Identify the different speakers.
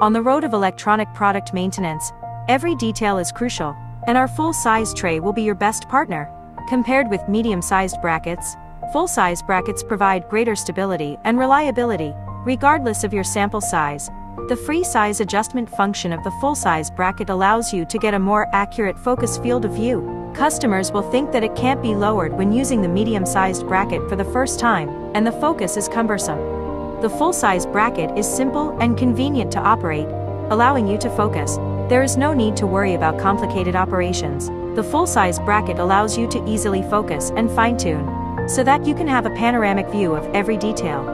Speaker 1: On the road of electronic product maintenance, every detail is crucial, and our full-size tray will be your best partner. Compared with medium-sized brackets, full-size brackets provide greater stability and reliability, regardless of your sample size. The free size adjustment function of the full-size bracket allows you to get a more accurate focus field of view. Customers will think that it can't be lowered when using the medium-sized bracket for the first time, and the focus is cumbersome. The full-size bracket is simple and convenient to operate, allowing you to focus. There is no need to worry about complicated operations. The full-size bracket allows you to easily focus and fine-tune, so that you can have a panoramic view of every detail.